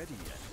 ready yet.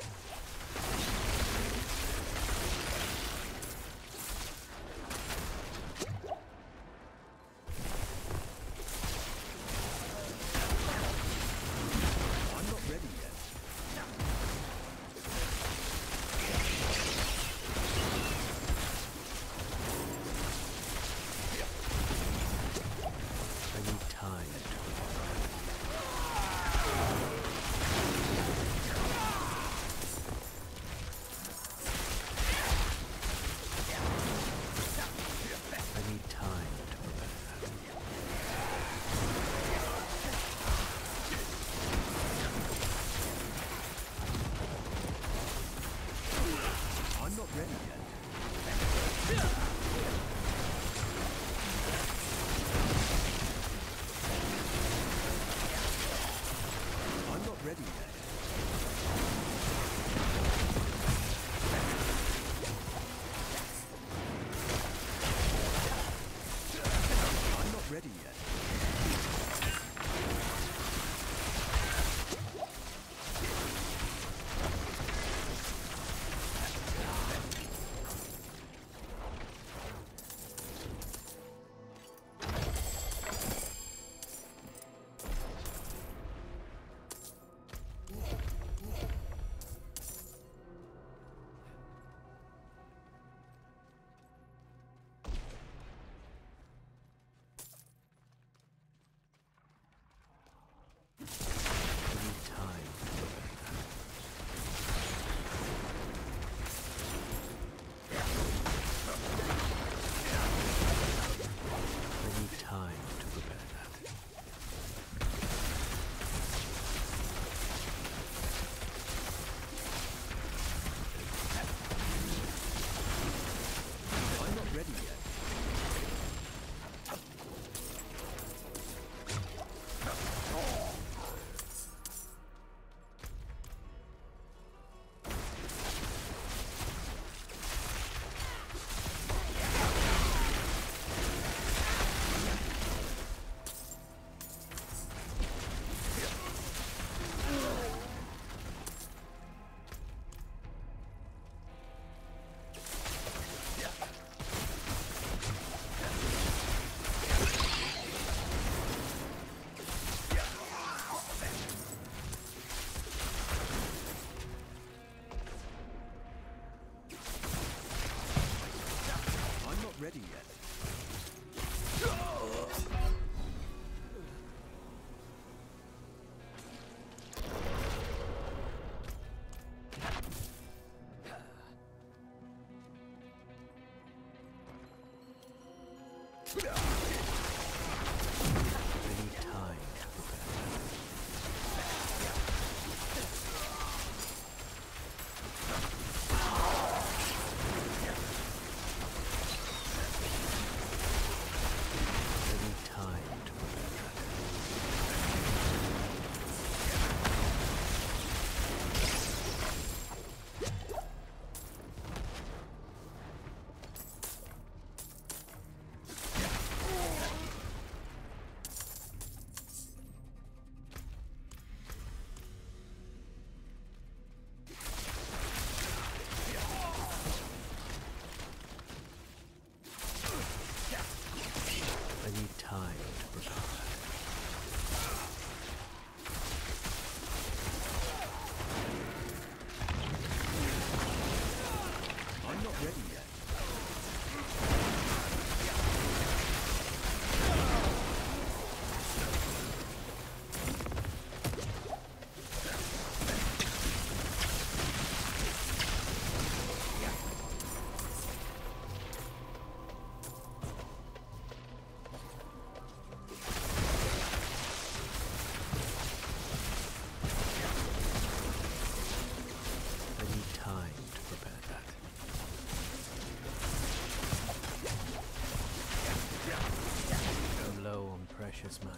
precious manner.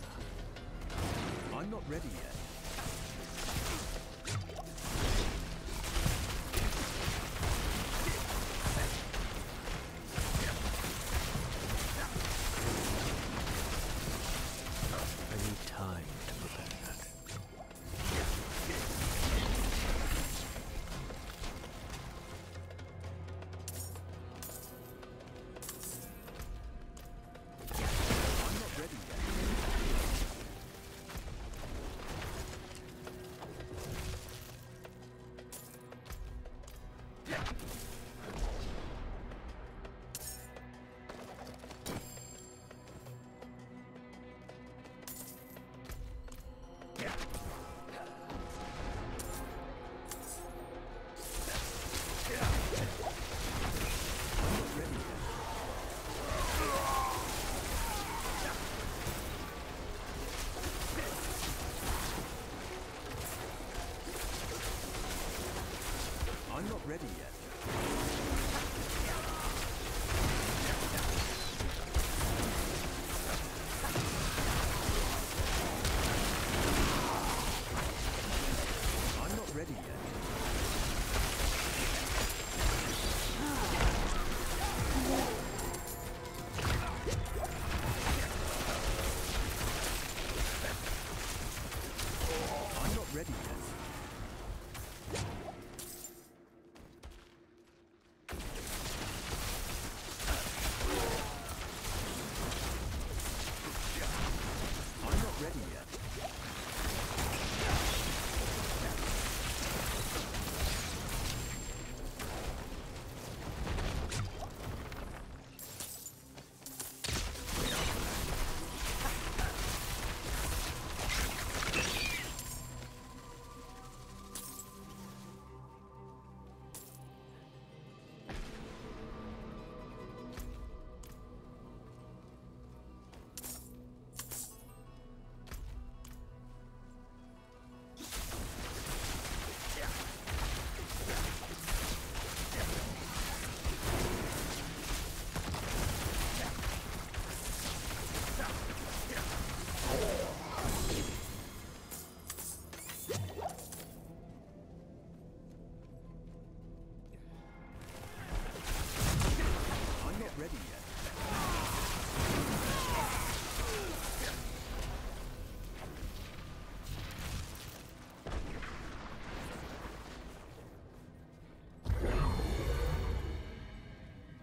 I'm not ready yet.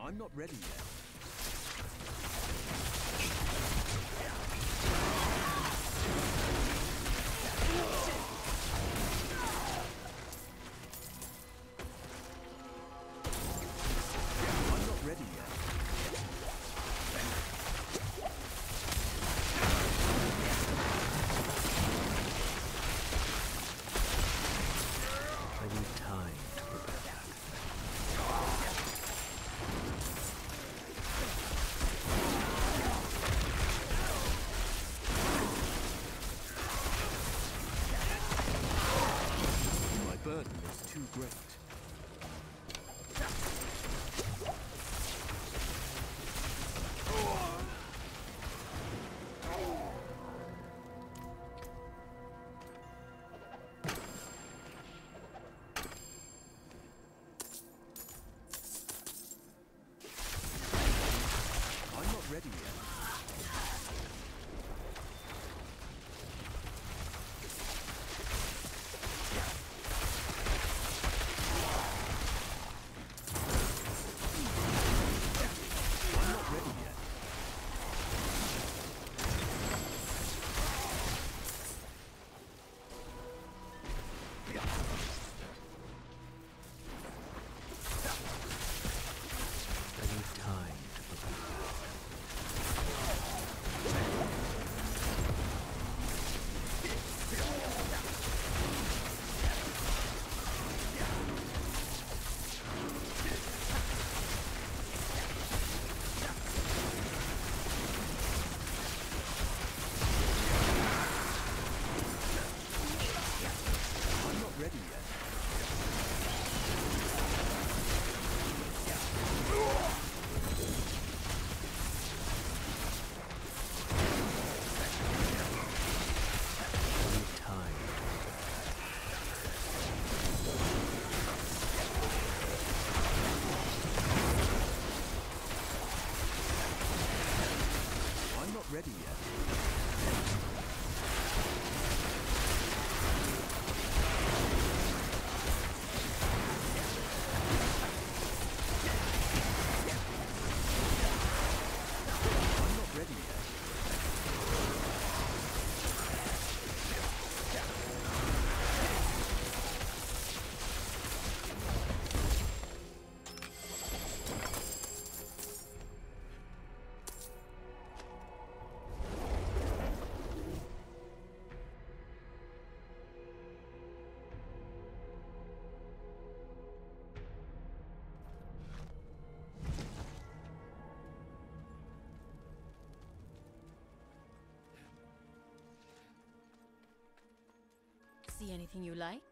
I'm not ready yet. See anything you like?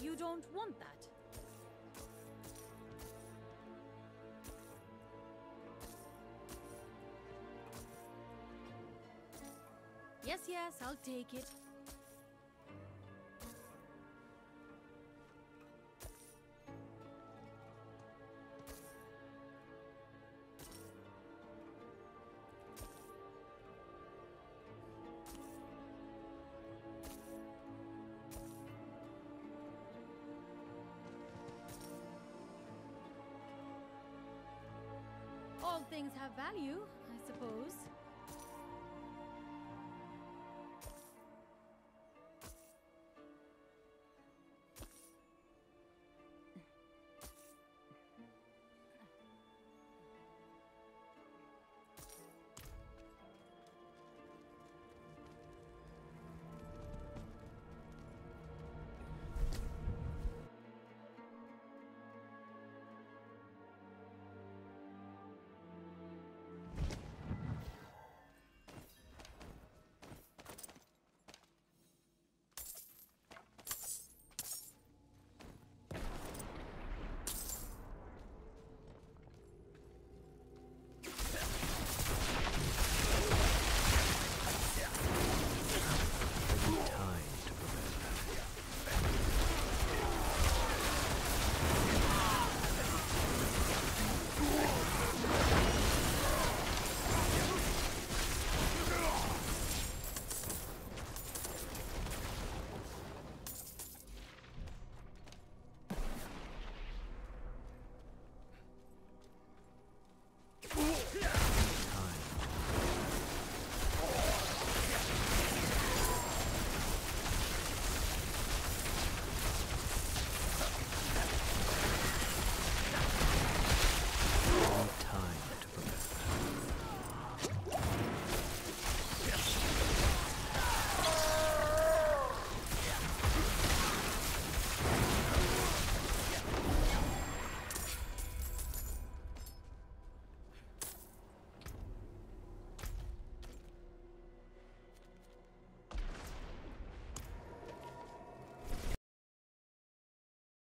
You don't want that? Yes, yes, I'll take it. All things have value, I suppose.